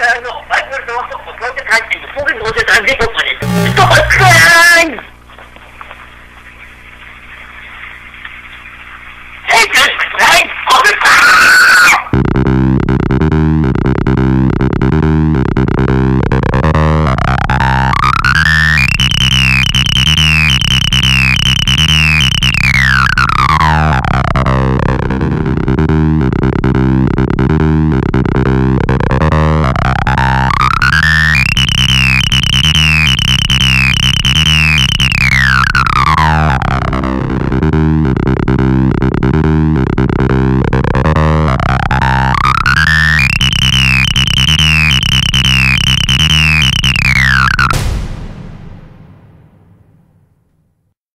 nog vijf minuten te wachten op de grote prijs en de volgende ronde is er een wip op erin. Stop het klein! Zeker!